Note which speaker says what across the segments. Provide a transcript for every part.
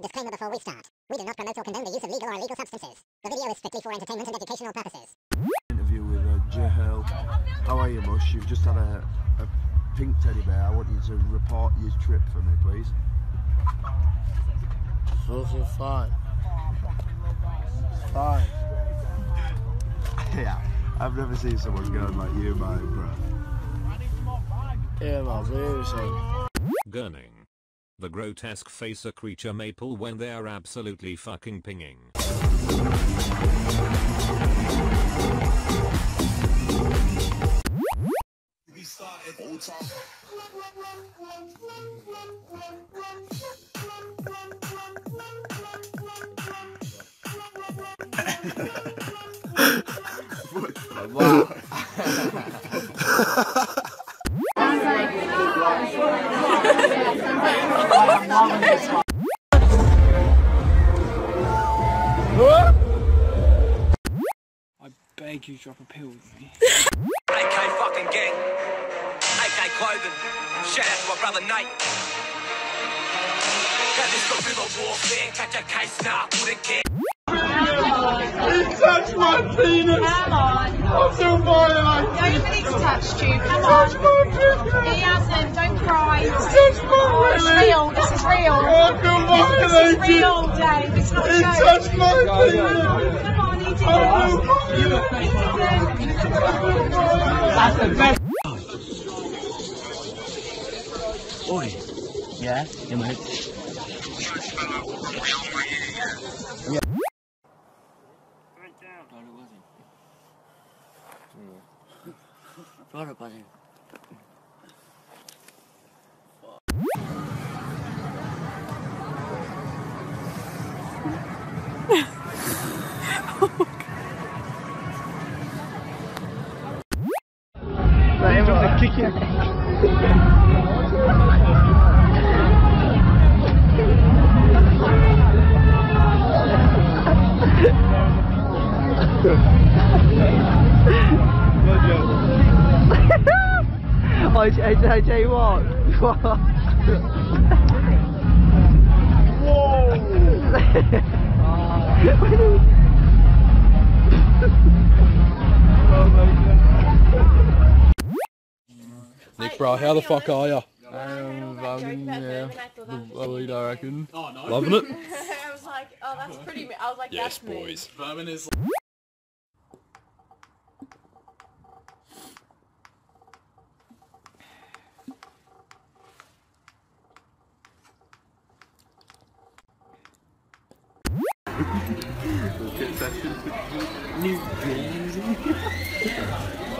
Speaker 1: quick disclaimer before we start. We do not promote or condone the use of legal or illegal substances. The video is strictly for entertainment and educational purposes.
Speaker 2: interview with uh, Jahel. How are you, Mush? You've just had a, a pink teddy bear. I want you to report your trip for me, please.
Speaker 3: Fucking fine.
Speaker 2: Fine. yeah, I've never seen someone going like you, my bro.
Speaker 3: Yeah, man, seriously.
Speaker 4: Gurning. The grotesque face a creature may pull when they're absolutely fucking pinging.
Speaker 5: I beg you, drop a pill with me.
Speaker 6: AK fucking gang. AK clothing. Shout out to my brother Nate. Got this guerrilla warfare. Catch a case now. Wouldn't care.
Speaker 7: Nobody's touched you. Come on. He hasn't. Don't cry. Oh, it's real. This is real. This is real, Dave. It's not a joke. Come on, he did it. He yeah, it.
Speaker 3: Oi. Yeah? Yeah, mate. No, it wasn't. Thought it wasn't.
Speaker 8: I, I, I tell you what.
Speaker 9: Nick, bro, how the fuck are ya?
Speaker 8: I'm fucking, yeah. Lovely, I reckon. Oh, no.
Speaker 9: Loving it?
Speaker 7: I was like, oh, that's pretty. me- I was like,
Speaker 9: Yes,
Speaker 7: that's me.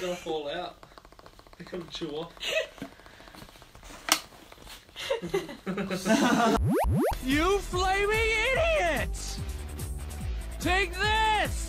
Speaker 5: gonna fall out. They couldn't chew off.
Speaker 6: You flaming idiot! Take this!